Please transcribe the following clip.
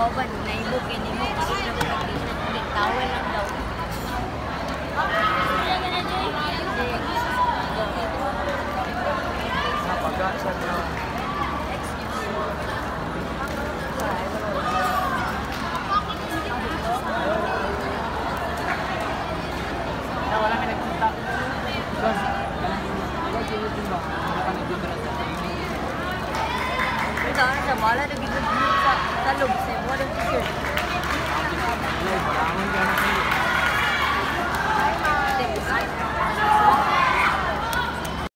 kauban, naibog ka din mo. Kasi na ulit. Towel lang daw. Napaga siya na. Wala may nagpunta. Doon sa YouTube ba? Wala ka nagpunta Ito, ano sa. Ay, parangon ka na kayo.